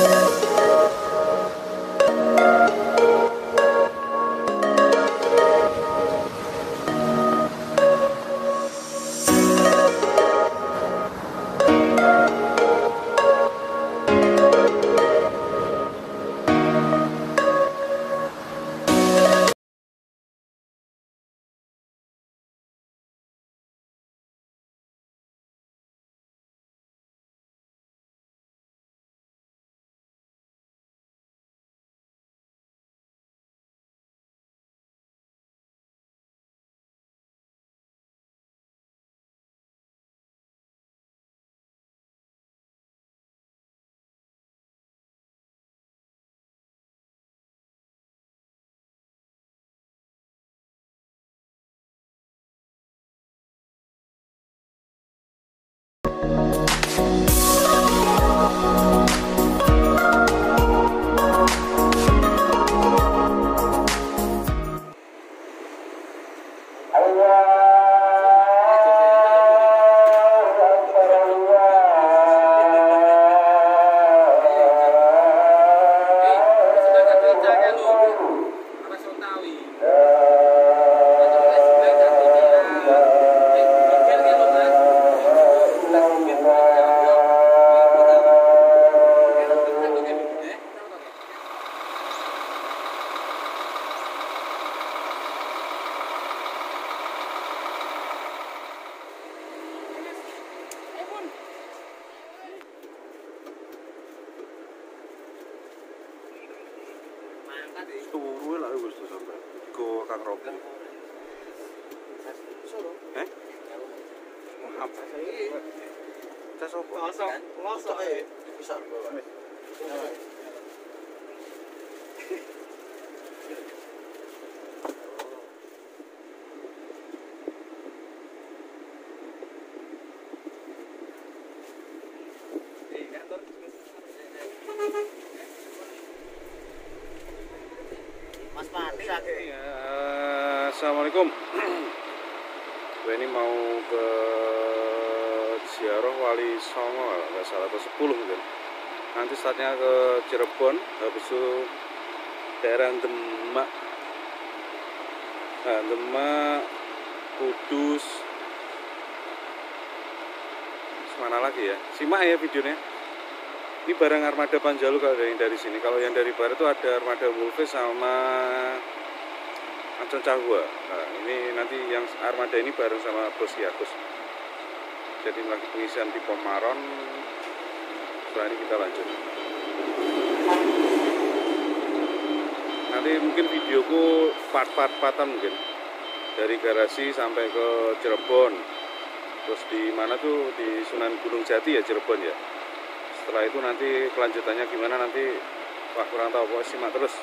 you. Lagi. Ya, Assalamualaikum. Gue ini mau ke ziarah Wali Songo, nggak salah ke 10 mungkin. Nanti startnya ke Cirebon, habis itu daerah Demak, nah, Demak, Kudus, mana lagi ya? Simak ya videonya. Ini barang armada Panjalu kalau dari dari sini. Kalau yang dari barat itu ada armada Mulvis sama Ancon Cahua. Nah, ini nanti yang armada ini bareng sama Bos Yakus. Jadi lagi pengisian di Pomaron. Setelah ini kita lanjut. Nanti mungkin videoku part-part patan mungkin dari garasi sampai ke Cirebon. Terus di mana tuh di Sunan Gunung Jati ya Cirebon ya setelah itu nanti kelanjutannya gimana nanti wah kurang tahu pokoknya simak terus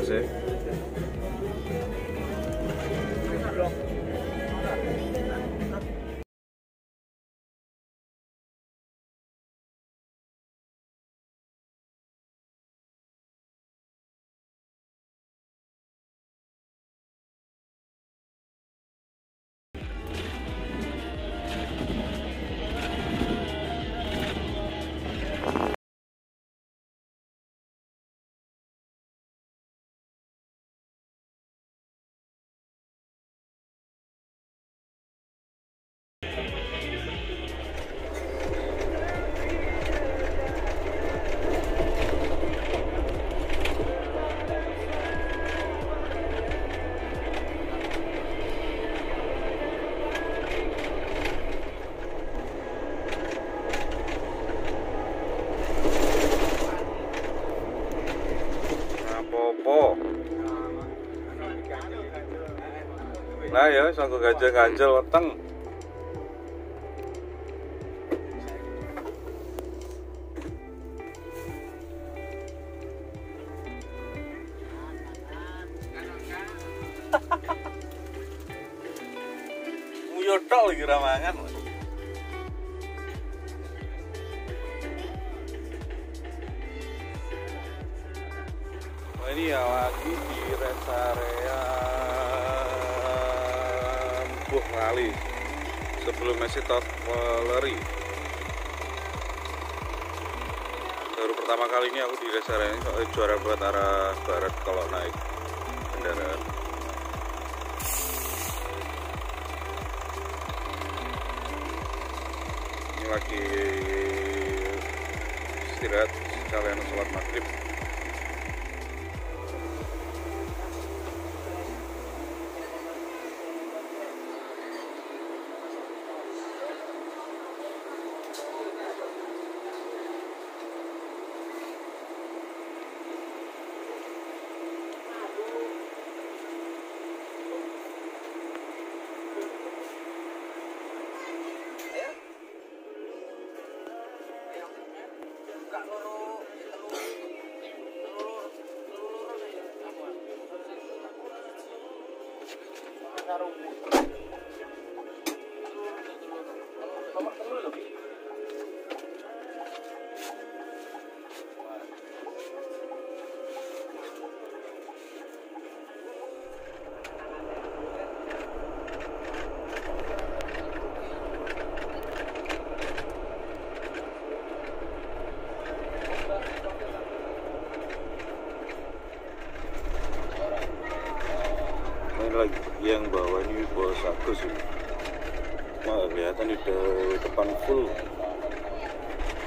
আছে Lah ya, sanggo ganjel-ganjel weteng. Nguyo tok lagi ramangan. Top Valeri baru pertama kali ini aku di area ini soalnya juara buat arah barat kalau naik kendaraan. Ini lagi istirahat sekalian sholat maghrib yang bawa ini bos Agus ini. Wah, kelihatan de- depan full.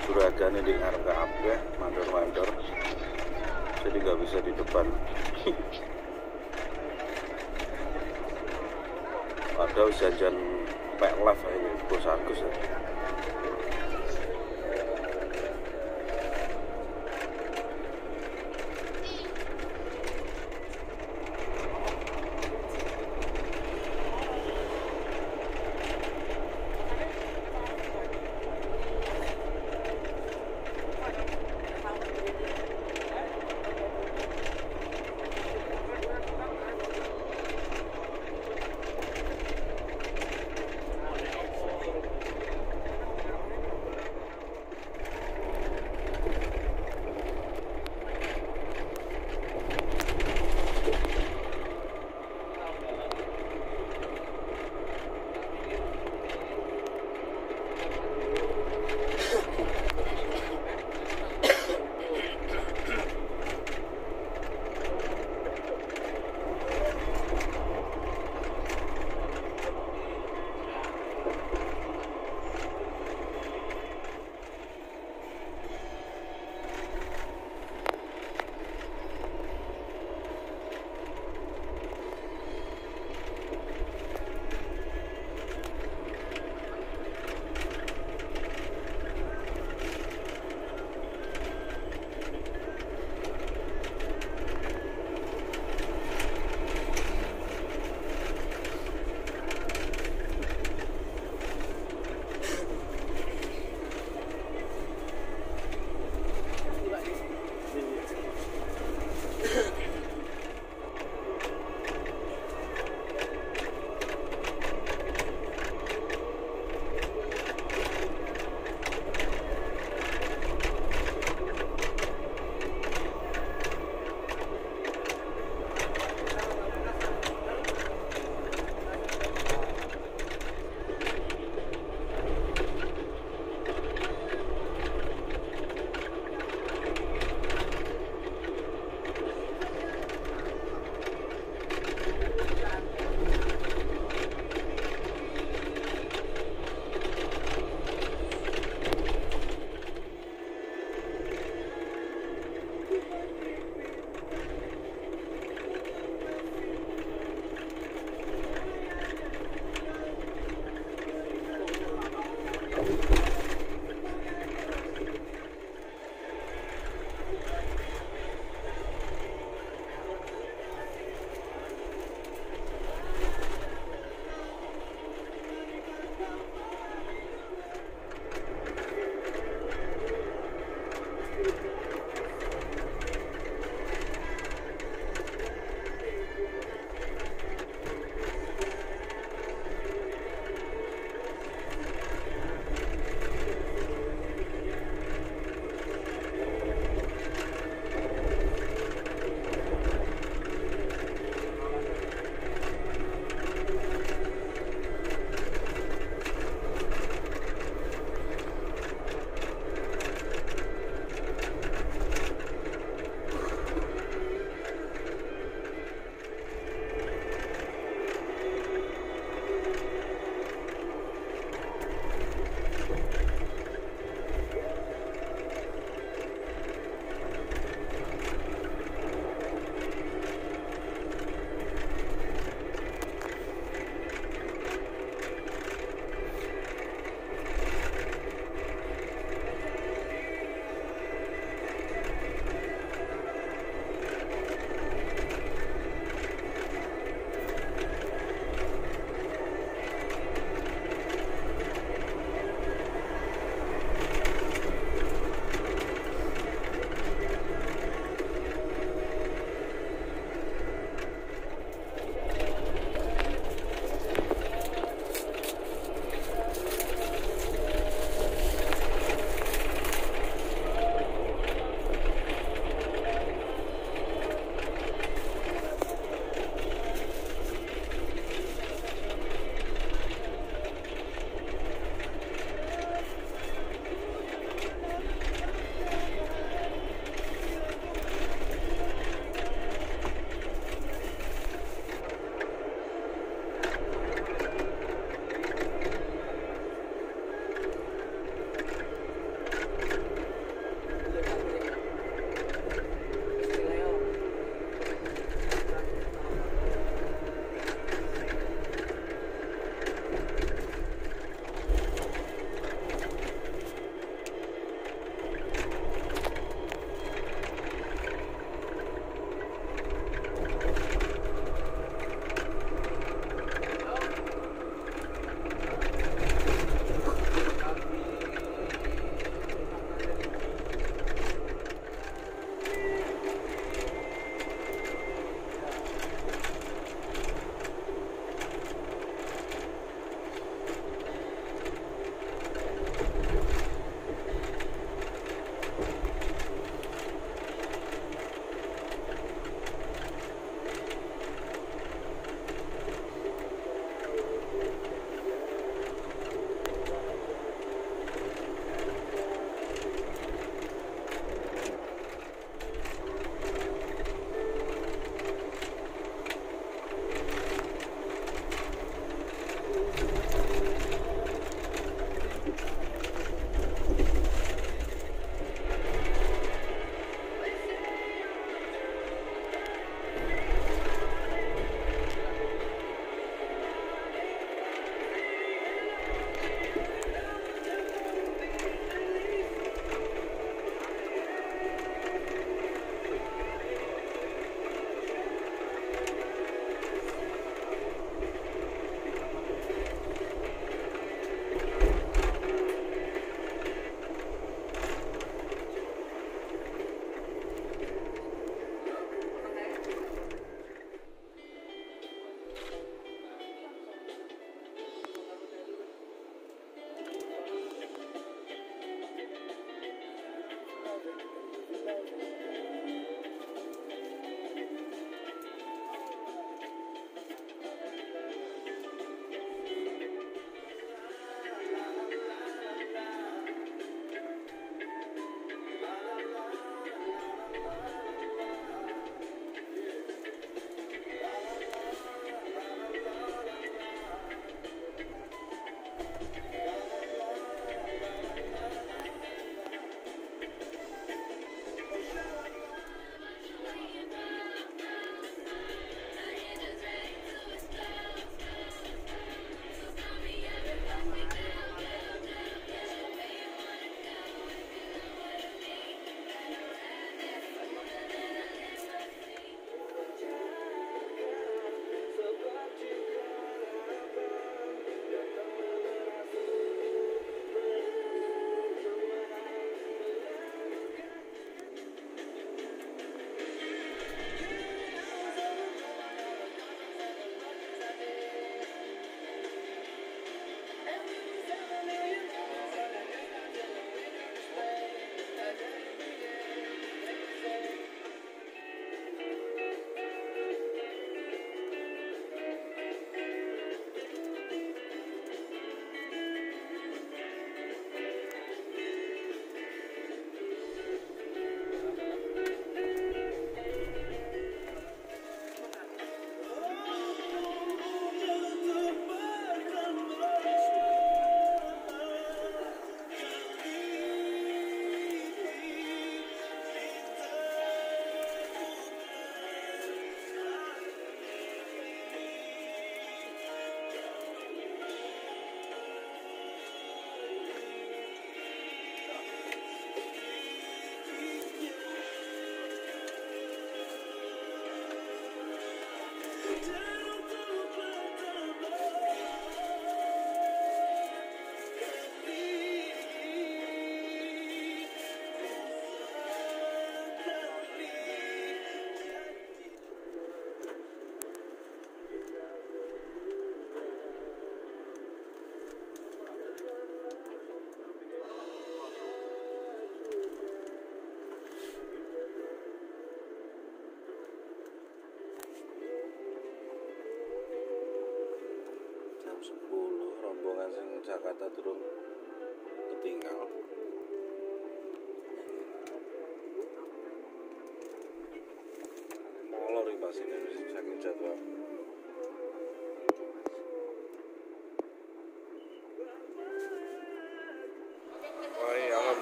Juragan di ngarep kabeh mandor-mandor. Jadi nggak bisa di depan. Padahal jajan pek live aja bos Agus ya.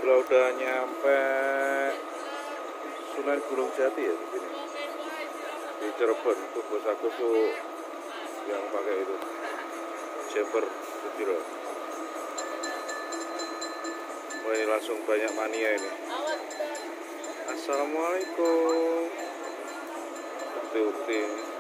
Alhamdulillah udah nyampe Sunan Gunung Jati ya di sini. Di Cirebon itu bos aku tuh yang pakai itu Jember Sudiro. Wah ini langsung banyak mania ini. Assalamualaikum. Ini.